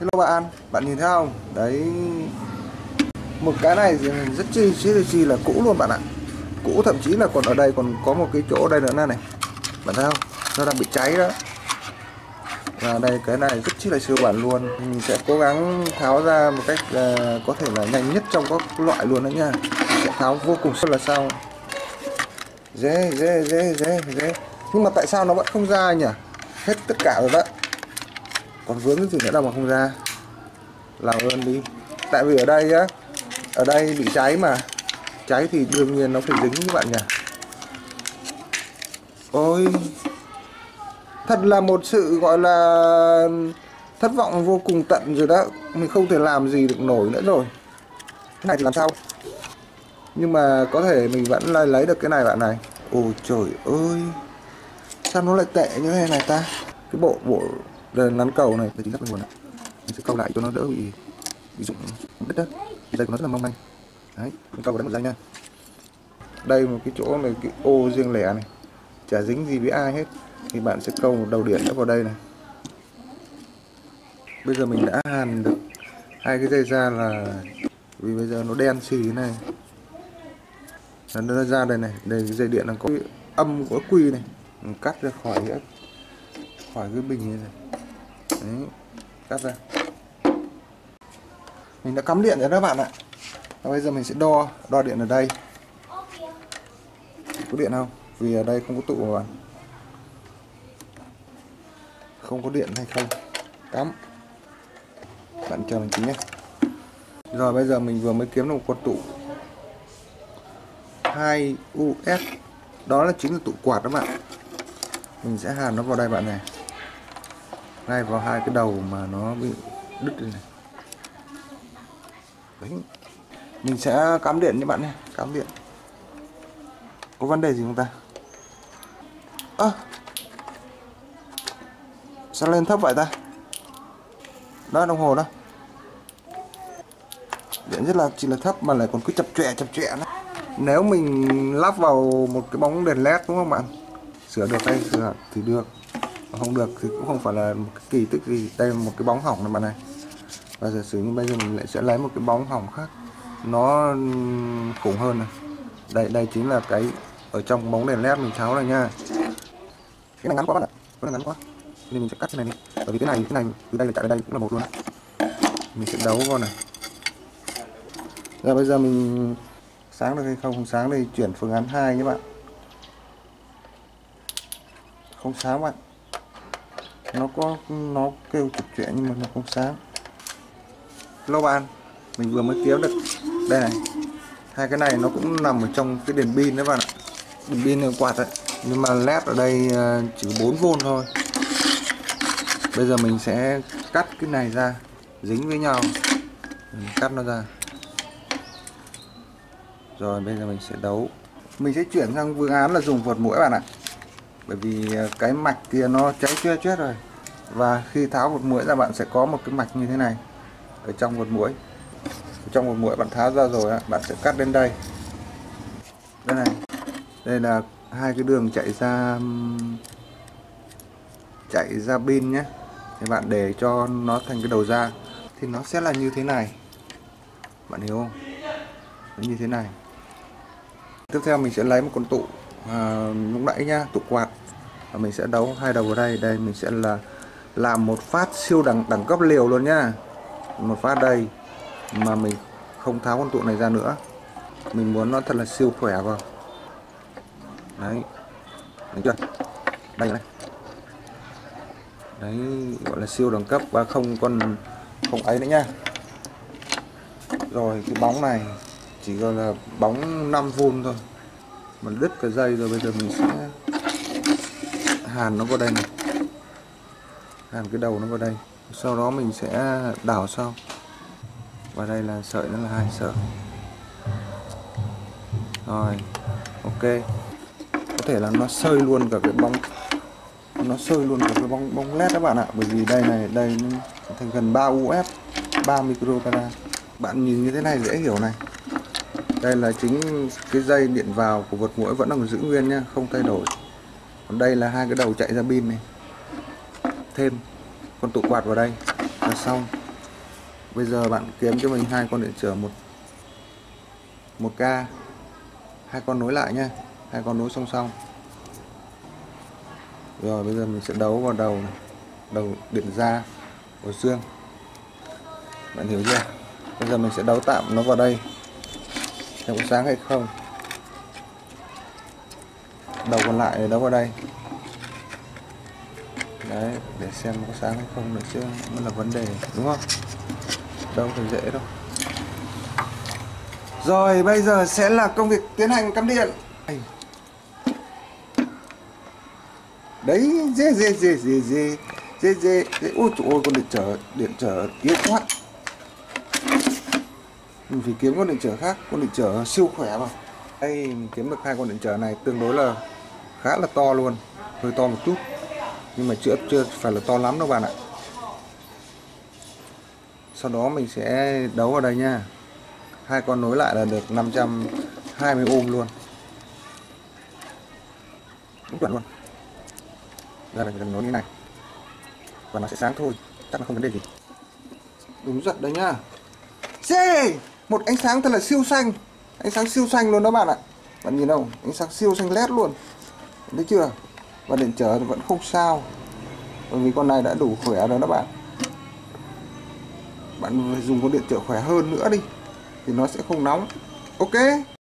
Hello bạn, bạn nhìn thấy không? Đấy. Một cái này thì rất chi chi chi là cũ luôn bạn ạ. Cũ thậm chí là còn ở đây còn có một cái chỗ đây nữa này. Bạn thấy không? Nó đang bị cháy đó. Và đây cái này rất chi là siêu bản luôn. Mình sẽ cố gắng tháo ra một cách uh, có thể là nhanh nhất trong các loại luôn đấy nha. Sẽ tháo vô cùng rất là sao Dễ, dễ, dễ, dễ, dễ. Nhưng mà tại sao nó vẫn không ra nhỉ? Hết tất cả rồi bạn còn vướng cái gì nữa đâu mà không ra. Làm ơn đi. Tại vì ở đây á, ở đây bị cháy mà. Cháy thì đương nhiên nó phải dính các bạn nhỉ. Ôi. Thật là một sự gọi là thất vọng vô cùng tận rồi đó. Mình không thể làm gì được nổi nữa rồi. Cái này thì làm sao? Nhưng mà có thể mình vẫn lấy được cái này bạn này. Ôi trời ơi. Sao nó lại tệ như thế này ta? Cái bộ bộ đây nắn cầu này là chính xác nguồn mình sẽ câu lại cho nó đỡ bị bị dụng đất đất. Dây của nó rất là mong manh. Đấy, mình câu vào đấy một dây nha. Đây một cái chỗ này cái ô riêng lẻ này. Chả dính gì với ai hết. Thì bạn sẽ câu một đầu điện nữa vào đây này. Bây giờ mình đã hàn được hai cái dây ra là vì bây giờ nó đen xì thế này. Nó ra đây này, đây cái dây điện nó có âm của quy này. Mình cắt ra khỏi cái khỏi cái bình này. Đấy, cắt ra. Mình đã cắm điện rồi các bạn ạ. Và bây giờ mình sẽ đo đo điện ở đây. Có điện không? Vì ở đây không có tụ mà bạn. Không có điện hay không? Cắm. Bạn chờ mình tí nhé. Rồi bây giờ mình vừa mới kiếm được một con tụ. 2 US đó là chính là tụ quạt đó bạn. Mình sẽ hàn nó vào đây bạn này ngay vào hai cái đầu mà nó bị đứt đây này. Đấy. Mình sẽ cắm điện các bạn nhé cắm điện. Có vấn đề gì không ta? Ơ! À, sao lên thấp vậy ta? Đó đồng hồ đó. Điện rất là chỉ là thấp mà lại còn cứ chập chọe chập chọe nữa. Nếu mình lắp vào một cái bóng đèn led đúng không bạn? Sửa được hay sửa thì được không được thì cũng không phải là một cái kỳ tích gì. Đây là một cái bóng hỏng này bạn này. Và giả sử như bây giờ mình lại sẽ lấy một cái bóng hỏng khác. Nó khủng hơn này. Đây đây chính là cái ở trong bóng đèn led mình tháo này nha. Cái này ngắn quá bạn ạ. Cái này ngắn quá. Nên mình sẽ cắt cái này đi. Bởi vì cái này cái này, từ đây là chạy đến đây cũng là một luôn mình sẽ đấu con này. Rồi bây giờ mình sáng được hay không? Không sáng đây chuyển phương án 2 nhé bạn. Không sáng bạn nó có, nó kêu chụp chuyện nhưng mà nó không sáng. Lâu bạn, mình vừa mới kéo được. Đây này, hai cái này nó cũng nằm ở trong cái đèn pin đấy bạn ạ. Đèn pin này quạt đấy. Nhưng mà led ở đây ờ, chỉ 4V thôi. Bây giờ mình sẽ cắt cái này ra, dính với nhau. Mình cắt nó ra. Rồi, bây giờ mình sẽ đấu. Mình sẽ chuyển sang phương án là dùng vượt mũi bạn ạ bởi vì à, cái mạch kia nó cháy chưa chết rồi. Và khi tháo một mũi ra bạn sẽ có một cái mạch như thế này ở trong một mũi trong một mũi bạn tháo ra rồi bạn sẽ cắt lên đây. Đây này, đây là hai cái đường chạy ra chạy ra pin nhé. Thì bạn để cho nó thành cái đầu ra. Thì nó sẽ là như thế này. Bạn hiểu không? Nó như thế này. Tiếp theo mình sẽ lấy một con tụ à, lúc nãy nhá tụ quạt. Và mình sẽ đấu hai đầu vào đây. Đây mình sẽ là làm một phát siêu đẳng đẳng cấp liều luôn nhá. Một phát đây mà mình không tháo con tụ này ra nữa. Mình muốn nó thật là siêu khỏe vào. Đấy. Đấy chưa? Đây này. Đấy gọi là siêu đẳng cấp và không còn không ấy nữa nha rồi cái bóng này chỉ còn là bóng 5V thôi mà đứt cái dây rồi bây giờ mình sẽ hàn nó vào đây này. Hàn cái đầu nó vào đây. Sau đó mình sẽ đảo sau. Và đây là sợi, nó là hai sợi. Rồi, ok. Có thể là nó sơi luôn cả cái bóng nó sơi luôn cả cái bóng bóng led các bạn ạ. Bởi vì đây này, đây thành gần 3 UF 3 microfarad bạn nhìn như thế này dễ hiểu này đây là chính cái dây điện vào của vật mũi vẫn đang giữ nguyên nhá, không thay đổi. Còn đây là hai cái đầu chạy ra pin này. Thêm con tụ quạt vào đây là xong. Bây giờ bạn kiếm cho mình hai con điện trở một một k hai con nối lại nhé hai con nối song song. Rồi, bây giờ mình sẽ đấu vào đầu này. đầu điện ra của xương. Bạn hiểu chưa? Bây giờ mình sẽ đấu tạm nó vào đây xem có sáng hay không? Đầu còn lại đấu vào đây? Đấy, để xem có sáng hay không nữa chứ mới là vấn đề, đúng không? Đâu phải dễ đâu. Rồi, bây giờ sẽ là công việc tiến hành cắm điện. Đấy, dê dê dê dê dê dê dê. Dê ôi trời ơi con điện trở điện trở yếu quá mình phải kiếm con điện trở khác, con điện trở siêu khỏe mà. Đây, mình kiếm được hai con điện trở này tương đối là khá là to luôn, hơi to một chút. Nhưng mà chưa chưa phải là to lắm đâu bạn ạ. Sau đó mình sẽ đấu vào đây nha. Hai con nối lại là được 520 ôm luôn. Đúng chuẩn luôn. Ra là cần nối như này. Và nó sẽ sáng thôi, chắc là không vấn đề gì. Đúng giật đấy nhá C một ánh sáng thật là siêu xanh. Ánh sáng siêu xanh luôn đó bạn ạ. Bạn nhìn không? Ánh sáng siêu xanh led luôn. Thấy chưa? Và điện trở thì vẫn không sao. Bởi vì con này đã đủ khỏe rồi đó bạn. Bạn phải dùng con điện trở khỏe hơn nữa đi. Thì nó sẽ không nóng. Ok?